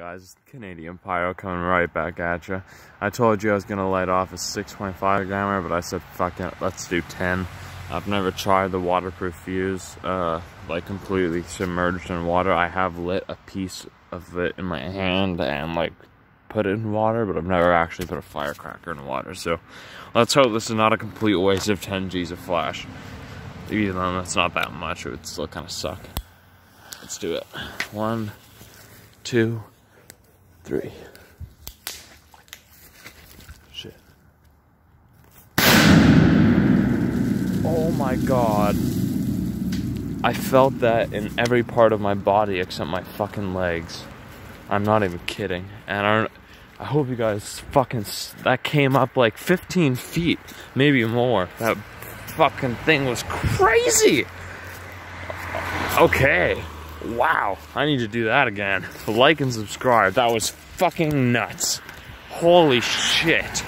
guys? Canadian Pyro coming right back at you. I told you I was going to light off a 6.5 grammer, but I said, fuck it, let's do 10. I've never tried the waterproof fuse, uh, like completely submerged in water. I have lit a piece of it in my hand and like put it in water, but I've never actually put a firecracker in water. So let's hope this is not a complete waste of 10 G's of flash. Even though that's not that much, it would still kind of suck. Let's do it. One, two, three. Shit. Oh my god. I felt that in every part of my body except my fucking legs. I'm not even kidding. And I, don't, I hope you guys fucking. That came up like 15 feet, maybe more. That fucking thing was crazy. Okay. Wow. I need to do that again. Like and subscribe. That was fucking nuts. Holy shit.